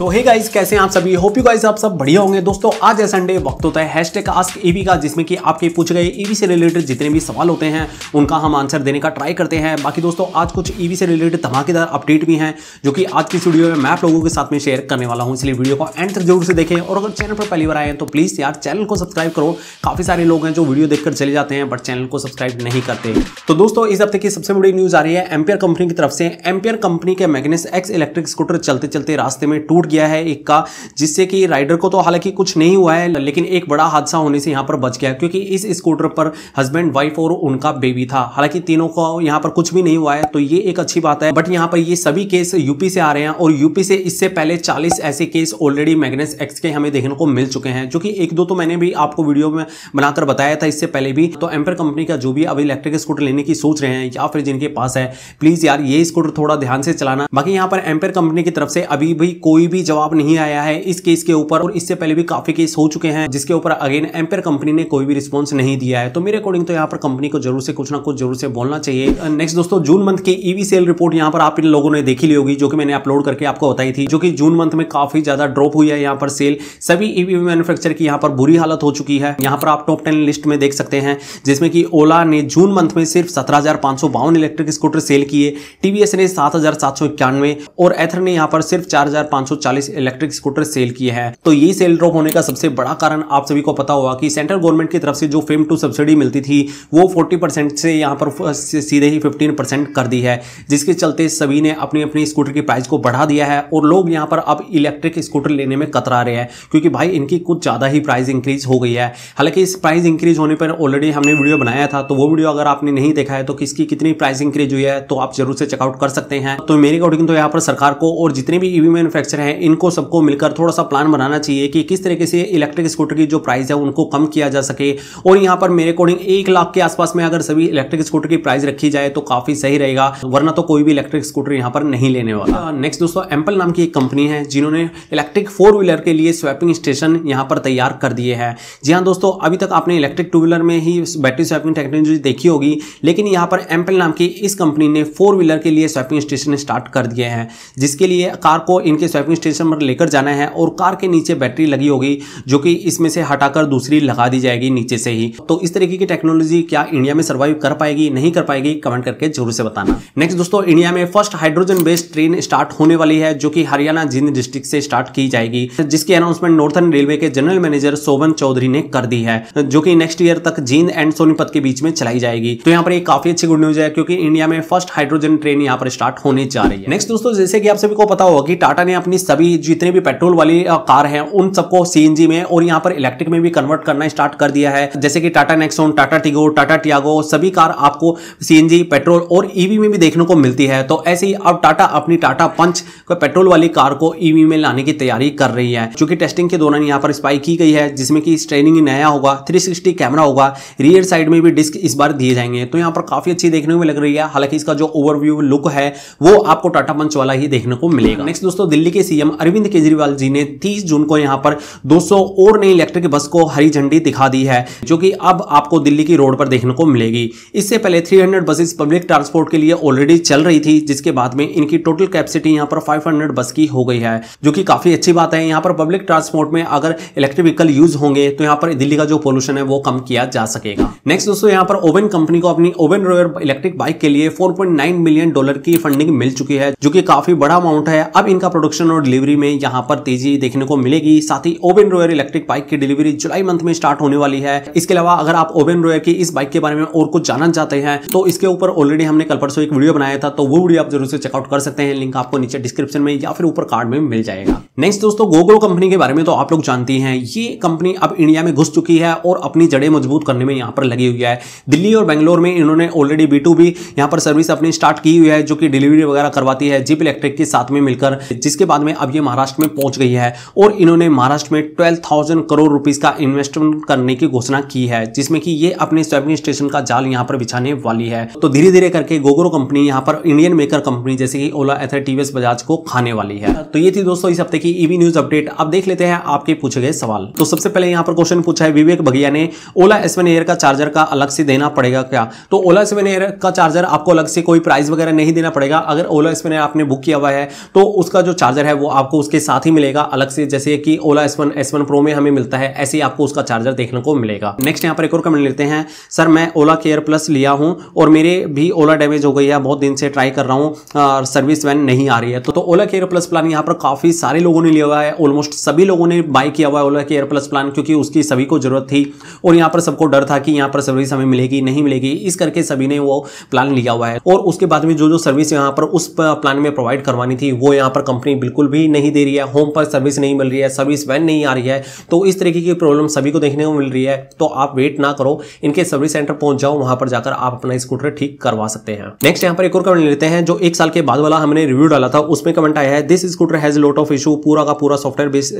तो hey guys कैसे हैं आप सभी? होप यू गाइस आप सब बढ़िया होंगे। दोस्तों, आज है संडे वक्त होता है हैशटैग आस्क ईवी का, जिसमें कि आपके पूछे गए ईवी से रिलेटेड जितने भी सवाल होते हैं, उनका हम आंसर देने का ट्राई करते हैं। बाकी दोस्तों, आज कुछ ईवी से रिलेटेड धमाकेदार अपडेट भी हैं, जो कि आज की वीडियो में मैं आप लोगों के साथ में शेयर करने वाला हूँ। इसलिए वीडियो को एंड तक ज़रूर से देखें। और अगर चैनल पर पहली बार आए तो प्लीज़ यार चैनल को सब्सक्राइब करो। काफ़ी सारे लोग हैं जो वीडियो देखकर चले जाते हैं बट चैनल को सब्सक्राइब नहीं करते। तो दोस्तों, इस हफ़्ते की सबसे बड़ी न्यूज़ आ रही है एम्पियर कंपनी की तरफ़ से। एम्पियर कंपनी के मैग्नेस एक्स इलेक्ट्रिक स्कूटर चलते चलते रास्ते में टूट गया है एक का, जिससे कि राइडर को तो हालाँकि कुछ नहीं हुआ है, लेकिन एक बड़ा हादसा होने से यहाँ पर बच गया, क्योंकि इस स्कूटर पर हस्बैंड वाइफ और उनका बेबी था। हालाँकि तीनों को यहाँ पर कुछ भी नहीं हुआ है तो ये एक अच्छी बात है। बट यहाँ पर ये सभी केस यूपी से आ रहे हैं, और यूपी से इससे पहले चालीस ऐसे केस ऑलरेडी मैग्नेस एक्स के हमें देखने को मिल चुके हैं, जो कि एक दो तो मैंने भी आपको वीडियो में बनाकर बताया था इससे पहले भी। तो एम्पर कंपनी का जो भी अभी इलेक्ट्रिक स्कूटर लेने की सोच रहे हैं, या फिर जिनके पास है प्लीज़ यार ये स्कूटर थोड़ा ध्यान से चलाना। बाकी यहाँ पर एम्पर कंपनी की तरफ़ से अभी भी कोई भी जवाब नहीं आया है इस केस के ऊपर और इससे पहले भी काफ़ी केस हो चुके हैं, जिसके ऊपर अगेन एम्पेयर कंपनी ने कोई भी रिस्पॉन्स नहीं दिया है। तो मेरे अकॉर्डिंग तो यहाँ पर कंपनी को ज़रूर से कुछ ना कुछ ज़रूर से बोलना चाहिए। नेक्स्ट दोस्तों जून मंथ की ईवी सेल रिपोर्ट यहाँ पर आप इन लोगों ने देखी ली होगी, जो कि मैंने अपलोड करके आपको बताई थी, जो कि जून मंथ में काफ़ी ज़्यादा ड्रॉप हुई है यहाँ पर सेल सभी ईवी मैन्युफैक्चर की यहाँ पर बुरी हालत हो चुकी है। यहाँ पर आप टॉप टेन लिस्ट में देख सकते हैं, जिसमें कि ओला ने जून मंथ में सिर्फ़ सत्रह इलेक्ट्रिक स्कूटर सेल किए टीवीएस ने सात और एथर ने यहाँ पर सिर्फ़ चार इलेक्ट्रिक स्कूटर सेल किए हैं। तो ये सेल ड्रॉप होने का सबसे बड़ा कारण आप सभी को पता होगा कि सेंट्रल गवर्नमेंट की तरफ़ से जो फेम टू सब्सिडी मिलती थी, वो 40 परसेंट से यहाँ पर सीधे ही 15 परसेंट कर दी है, जिसके चलते सभी ने अपनी अपनी स्कूटर की प्राइस को बढ़ा दिया है और लोग यहाँ पर अब इलेक्ट्रिक स्कूटर लेने में कतरा रहे हैं, क्योंकि भाई इनकी कुछ ज़्यादा ही प्राइस इंक्रीज हो गई है। हालाँकि इस प्राइस इंक्रीज होने पर ऑलरेडी हमने वीडियो बनाया था तो वो वीडियो अगर आपने नहीं देखा है तो किसकी कितनी प्राइस इंक्रीज हुई है तो आप ज़रूर से चेकआउट कर सकते हैं। तो मेरे अकॉर्डिंग तो यहाँ पर सरकार को और जितने भी ईवी मैन्युफैक्चर हैं इनको सबको मिलकर थोड़ा सा प्लान बनाना चाहिए कि किस तरीके से इलेक्ट्रिक स्कूटर की जो प्राइस है उनको कम किया जा सके। और यहाँ पर मेरे अकॉर्डिंग एक लाख के आसपास में अगर सभी इलेक्ट्रिक स्कूटर की प्राइस रखी जाए तो काफ़ी सही रहेगा, वरना तो कोई भी इलेक्ट्रिक स्कूटर यहाँ पर नहीं लेने वाला। नेक्स्ट दोस्तों एम्पल नाम की एक कंपनी है जिन्होंने इलेक्ट्रिक फोर व्हीलर के लिए स्वैपिंग स्टेशन यहाँ पर तैयार कर दिए हैं। जी हाँ दोस्तों, अभी तक आपने इलेक्ट्रिक टू व्हीलर में ही बैटरी स्वैपिंग टेक्नोलॉजी देखी होगी, लेकिन यहाँ पर एम्पल नाम की इस कंपनी ने फोर व्हीलर के लिए स्वैपिंग स्टेशन स्टार्ट कर दिए हैं, जिसके लिए कार को इनके स्वैपिंग स्टेशन पर लेकर जाना है और कार के नीचे बैटरी लगी होगी, जो कि इसमें से हटाकर दूसरी लगा दी जाएगी नीचे से ही। तो इस तरीके की टेक्नोलॉजी क्या इंडिया में सर्वाइव कर पाएगी, नहीं कर पाएगी कमेंट करके ज़रूर से बताना। नेक्स्ट दोस्तों इंडिया में first hydrogen based train start होने वाली है, जो कि हरियाणा जिंद डिस्ट्रिक्ट से स्टार्ट की जाएगी। जिसकी अनाउंसमेंट नॉर्थन रेलवे के जनरल मैनेजर सोवन चौधरी ने कर दी है, जो कि नेक्स्ट ईयर तक जींद एंड सोनीपत के बीच में चलाई जाएगी। तो यहाँ पर एक काफ़ी अच्छी गुड न्यूज़ है, क्योंकि इंडिया में फ़र्स्ट हाइड्रोजन ट्रेन यहाँ पर स्टार्ट होने जा रही है। नेक्स्ट दोस्तों, जैसे कि आप सभी को पता होगा कि टाटा ने अपनी सभी जितने भी पेट्रोल वाली कार है, उन सबको सीएनजी में और यहाँ पर इलेक्ट्रिक में भी कन्वर्ट करना स्टार्ट कर दिया है। जैसे कि Tata Nexon Tata Tigor Tata Tiago सभी कार आपको सीएनजी पेट्रोल और ईवी में भी देखने को मिलती है। तो ऐसे ही अब टाटा अपनी टाटा पंच पेट्रोल वाली कार को ईवी में लाने की तैयारी कर रही है। क्योंकि टेस्टिंग के दौरान यहाँ पर स्पाई की गई है, जिसमें कि ट्रेनिंग नया होगा 360 कैमरा होगा रियर साइड में भी डिस्क इस बार दिए जाएँगे। तो यहाँ पर काफ़ी अच्छी देखने में लग रही है। हालाँकि इसका जो ओवरव्यू लुक है, वो आपको टाटा पंच वाला ही देखने को मिलेगा। नेक्स्ट दोस्तों, दिल्ली के सीएम अरविंद केजरीवाल जी ने 30 जून को यहाँ पर 200 और नई इलेक्ट्रिक बस को हरी झंडी दिखा दी है, जो कि अब आपको दिल्ली की रोड पर देखने को मिलेगी। इससे पहले 300 बसेस पब्लिक ट्रांसपोर्ट के लिए ऑलरेडी चल रही थी, जिसके बाद में इनकी टोटल कैपेसिटी यहाँ पर 500 बस की हो गई है, जो कि काफ़ी अच्छी बात है। यहाँ पर पब्लिक ट्रांसपोर्ट में अगर इलेक्ट्रिक व्हीकल यूज़ होंगे तो यहाँ पर दिल्ली का जो पोल्यूशन है, वो कम किया जा सकेगा। नेक्स्ट दोस्तों, यहाँ पर ओवन कंपनी को अपनी ओवन रोयर इलेक्ट्रिक बाइक के लिए 4.9 मिलियन डॉलर की फंडिंग मिल चुकी है, जो कि काफ़ी बड़ा अमाउंट है। अब इनका प्रोडक्शन और डिलीवरी में यहाँ पर तेज़ी देखने को मिलेगी। साथ ही ओवन रोयर इलेक्ट्रिक बाइक की डिलीवरी जुलाई मंथ में स्टार्ट होने वाली है। इसके अलावा अगर आप ओवन रोयर की इस बाइक के बारे में और कुछ जानना चाहते हैं तो इसके ऊपर ऑलरेडी हमने कल परसों एक वीडियो बनाया था तो वो वीडियो आप ज़रूर से चेकआउट कर सकते हैं। लिंक आपको नीचे डिस्क्रिप्शन में या फिर ऊपर कार्ड में मिल जाएगा। नेक्स्ट दोस्तों गोगो कंपनी के बारे में तो आप लोग जानती हैं। ये कंपनी अब इंडिया में घुस चुकी है और अपनी जड़ें मज़बूत करने में यहाँ पर लगी हुई है। दिल्ली और बेंगलोर में इन्होंने ऑलरेडी बी टू बी यहाँ पर सर्विस अपनी स्टार्ट की हुई है, जो कि डिलीवरी वगैरह करवाती है। जीप इलेक्ट्रिक के साथ में मिलकर, जिसके बाद में अब ये महाराष्ट्र में पहुँच गई है और इन्होंने महाराष्ट्र में ट्वेल्व थाउज़ेंड करोड़ रुपीज़ का इन्वेस्टमेंट करने की घोषणा की है, जिसमें कि ये अपने स्वैपिंग स्टेशन का जाल यहाँ पर बिछाने वाली है। तो धीरे धीरे करके गोगरो कंपनी यहाँ पर इंडियन मेकर कंपनी जैसे कि ओला एथर टीवीएस बजाज को खाने वाली है। तो ये थी दोस्तों इस हफ़्ते की ईवी न्यूज़ अपडेट अब देख लेते हैं आपके पूछे गए सवाल। तो सबसे पहले यहाँ पर क्वेश्चन पूछा है विवेक भगैया ने ओला एस एयर का चार्जर का अलग से देना पड़ेगा क्या? तो ओला एस एयर का चार्जर आपको अलग से कोई प्राइस वगैरह नहीं देना पड़ेगा। अगर ओला एस आपने बुक किया हुआ है तो उसका जो चार्जर है वो आपको उसके साथ ही मिलेगा। अलग से जैसे कि Ola S one S one pro में हमें मिलता है ऐसे ही आपको उसका चार्जर देखने को मिलेगा। नेक्स्ट यहाँ पर एक और कमेंट लेते हैं। सर मैं ओला केयर प्लस लिया हूँ और मेरे भी ओला डैमेज हो गई है। बहुत दिन से ट्राई कर रहा हूँ सर्विस वैन नहीं आ रही है। तो, तो ओला केयर प्लस प्लान यहाँ पर काफ़ी सारे लोगों ने लिया हुआ है। ऑलमोस्ट सभी लोगों ने बाई किया हुआ है ओला केयर प्लस प्लान क्योंकि उसकी सभी को ज़रूरत थी और यहाँ पर सबको डर था कि यहाँ पर सर्विस हमें मिलेगी नहीं मिलेगी। इस करके सभी ने वो प्लान लिया हुआ है। और उसके बाद में जो जो सर्विस यहाँ पर उस प्लान में प्रोवाइड करवानी थी वो यहाँ पर कंपनी बिल्कुल भी नहीं दे रही है होम पर सर्विस नहीं मिल रही है सर्विस वैन नहीं आ रही है तो इस तरीके की प्रॉब्लम सभी को देखने को मिल रही है। तो आप वेट ना करो, इनके सर्विस सेंटर पहुँच जाओ, वहाँ पर जाकर आप अपना स्कूटर ठीक करवा सकते हैं। नेक्स्ट यहाँ पर एक और कमेंट लेते हैं, जो एक साल के बाद वाला हमने रिव्यू डाला था, उसमें कमेंट आया है this scooter has lot of issue पूरा का पूरा सॉफ्टवेयर बेस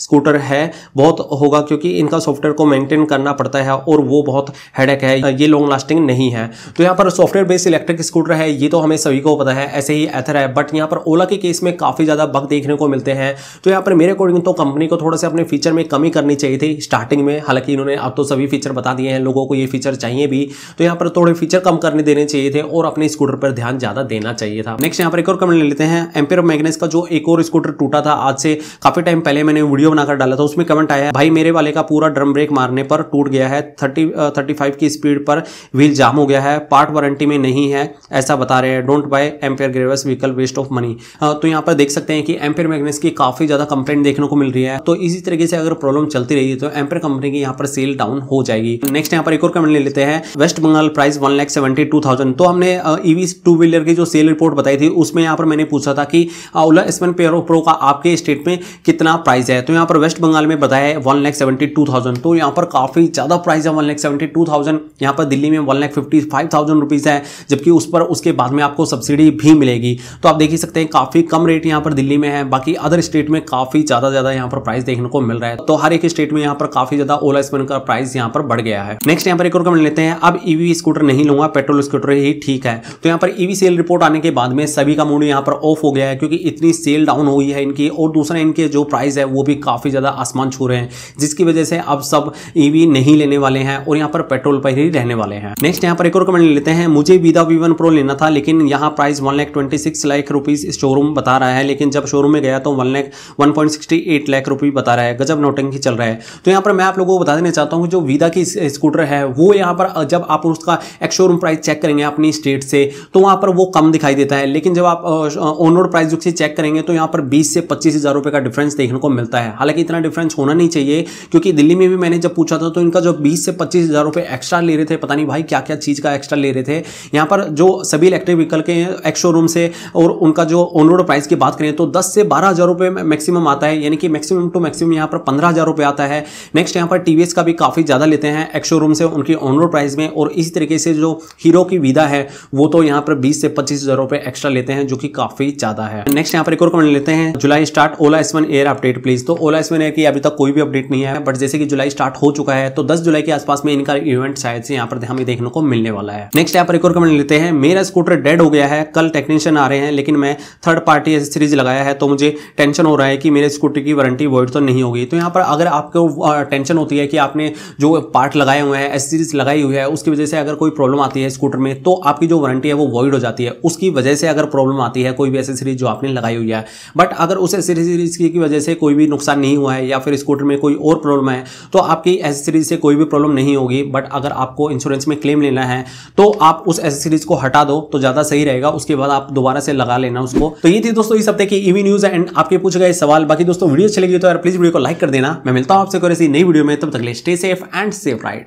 स्कूटर है, बहुत होगा, क्योंकि इनका सॉफ्टवेयर को मेंटेन करना पड़ता है, और वो बहुत हेडेक है, ये लॉन्ग लास्टिंग नहीं है। तो यहाँ पर सॉफ्टवेयर बेस्ड इलेक्ट्रिक स्कूटर है, ये तो हमें सभी को पता है, ऐसे ही एथर है बट यहाँ पर ओला के केस में काफ़ी ज़्यादा बग देखने को मिलते हैं। तो यहाँ पर मेरे अकॉर्डिंग तो कंपनी को थोड़ा सा अपने फीचर में कमी करनी चाहिए थी स्टार्टिंग में। हालाँकि इन्होंने अब तो सभी फीचर बता दिए हैं, लोगों को ये फीचर चाहिए भी। तो यहाँ पर थोड़े फीचर कम करने देने चाहिए थे और अपने स्कूटर पर ध्यान ज़्यादा देना चाहिए था। नेक्स्ट यहाँ पर एक और कमेंट ले लेते हैं। एम्पेयर मैग्नेस का जो एक और स्कूटर टूटा था, आज से काफ़ी टाइम पहले मैंने वीडियो बनाकर डाला था, उसमें कमेंट आया भाई, मेरे वाले का पूरा ड्रम ब्रेक मारने पर टूट गया है थर्टी थर्टी फाइव की स्पीड पर व्हील जाम हो गया है पार्ट वारंटी में नहीं है, ऐसा बता रहे हैं। Don't buy Ampere Greaves vehicle waste of money तो यहाँ पर देख सकते हैं कि एम्पेयर मैग्नेस की काफ़ी ज़्यादा कंप्लेंट देखने को मिल रही है। तो इसी तरीके से अगर प्रॉब्लम चलती रही तो एम्पेयर कंपनी की यहाँ पर सेल डाउन हो जाएगी। नेक्स्ट यहाँ पर एक और कमेंट ले लेते हैं। West Bengal price one lakh seventy two thousand तो हमने ईवी टू व्हीलर की जो सेल रिपोर्ट बताई थी, उसमें यहाँ पर मैंने पूछा था कि ओला एस वन प्रो का आपके स्टेट में कितना प्राइस है? तो यहाँ पर वेस्ट बंगाल में बताया है one lakh seventy two thousand तो यहाँ पर काफ़ी ज़्यादा प्राइस है one lakh seventy two thousand यहाँ पर दिल्ली में one lakh fifty five thousand rupees है, जबकि उस पर उसके बाद में आपको सब्सिडी भी मिलेगी। तो आप देख ही सकते हैं, काफ़ी कम रेट यहाँ पर दिल्ली में है। बाकी अदर स्टेट में काफ़ी ज़्यादा ज़्यादा यहाँ पर प्राइस देखने को मिल रहा है। तो हर एक स्टेट में यहाँ पर काफ़ी ज़्यादा ओला स्पेन का प्राइस यहाँ पर बढ़ गया है। नेक्स्ट यहाँ पर एक और कमेंट लेते हैं। अब ईवी स्कूटर नहीं लूँगा पेट्रोल स्कूटर ही ठीक है। तो यहाँ पर ईवी सेल रिपोर्ट आने के बाद में सभी का मूड यहाँ पर ऑफ़ हो गया है, क्योंकि इतनी सेल डाउन हुई है इनकी, और दूसरा इनके जो प्राइस है, वो भी काफ़ी ज़्यादा आसमान छू रहे हैं, जिसकी वजह से अब सब ईवी नहीं लेने वाले हैं, और यहाँ पर पेट्रोल पर ही रहने वाले हैं। नेक्स्ट यहाँ पर एक और कमेंट लेते हैं। मुझे वीदा वी प्रो लेना था, लेकिन यहाँ price one lakh twenty six lakh rupees showroom बता रहा है, लेकिन जब शोरूम में गया तो one lakh one point sixty eight lakh रुपये बता रहा है, गजब नोटिंग चल रहा है। तो यहाँ पर मैं आप लोगों को बता देना चाहता हूँ जो वीदा की स्कूटर है, वो यहाँ पर जब आप उसका एक शोरूम प्राइस चेक करेंगे अपनी स्टेट से तो वहाँ पर वो कम दिखाई देता है। लेकिन जब आप ऑन रोड प्राइस से चेक करेंगे तो यहाँ पर बीस से पच्चीस हज़ार रुपये का डिफरेंस देखने को मिलता है। हालाँकि इतना डिफरेंस होना नहीं चाहिए, क्योंकि दिल्ली में भी मैंने जब पूछा था तो इनका जो बीस से पच्चीस हज़ार रुपये एक्स्ट्रा ले रहे थे, पता नहीं भाई क्या क्या चीज़ का एक्स्ट्रा ले रहे थे। यहाँ पर जो सभी इलेक्ट्रिक व्हीकल के एक्स शोरूम से और उनका जो ऑन रोड प्राइस की बात करें तो दस से बारह हज़ार रुपये मैक्सिमम आता है, यानी कि मैक्सिमम टू मैक्सिमम यहाँ पर पंद्रह हज़ार रुपये आता है। नेक्स्ट यहाँ पर टीवीएस का भी काफ़ी ज़्यादा लेते हैं एक्स शोरूम से उनकी ऑन रोड प्राइस में, और इसी तरीके से जो हीरो की विदा है, वो तो यहाँ पर बीस से पच्चीस हज़ार रुपये एक्स्ट्रा लेते हैं, जो कि काफ़ी ज़्यादा है। नेक्स्ट यहाँ पर एक और कमेंट लेते हैं July start Ola S Air update please तो ओला एस एयर की अभी तक कोई भी अपडेट नहीं है बट जैसे कि जुलाई स्टार्ट हो चुका है तो दस जुलाई के आसपास में इनका इवेंट शायद से यहाँ पर हमें देखने को मिलने वाला है। नेक्स्ट यहाँ पर एक और कमेंट लेते हैं, मेरा स्कूटर डेड हो गया है, कल टेक्नीशियन आ रहे हैं, लेकिन मैं थर्ड पार्टी एसेसरीज लगाया है तो मुझे टेंशन हो रहा है कि मेरे स्कूटर की वारंटी वॉइड तो नहीं होगी तो यहाँ पर अगर आपको टेंशन होती है कि आपने जो पार्ट लगाए हुए हैं एसेसरीज लगाई हुई है, उसकी वजह से अगर कोई प्रॉब्लम आती है स्कूटर में तो आपकी जो वारंटी है वो वॉइड हो जाती है। उसकी वजह से अगर प्रॉब्लम आती है, कोई भी एसेसरीज जो आपने लगाई हुई है। बट अगर उस एसेसरीज की वजह से कोई भी नुकसान नहीं हुआ है या फिर स्कूटर में कोई और प्रॉब्लम है तो आपकी एसेसरीज से कोई भी प्रॉब्लम नहीं होगी। बट अगर आपको इंश्योरेंस में क्लेम लेना है तो आप उस एसेसरीज को हटा दो तो ज़्यादा सही रहेगा। उसके बाद आप दोबारा से लगा लेना उसको। तो ये थी दोस्तों इस हफ़्ते की ईवी न्यूज़ एंड आपके पूछे गए सवाल। बाकी दोस्तों, वीडियो अच्छी लगी तो यार प्लीज़ वीडियो को लाइक कर देना। मैं मिलता हूँ आपसे कोई ऐसी नई वीडियो में, तब तक ले stay safe and safe ride